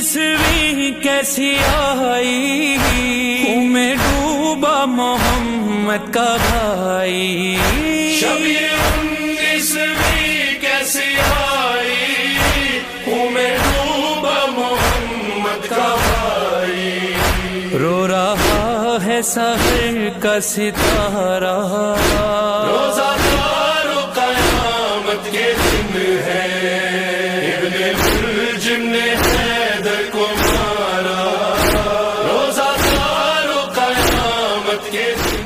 تصویر کیسی آئی؟ میں ڈوبا محمد کا بھائی۔ کیسی آئی؟ میں ڈوبا محمد کا بھائی۔ رو رہا ہے سہر کا ستارہ۔ روزہ دار قیامت کے دن ہے۔ ابن جن ہے۔ get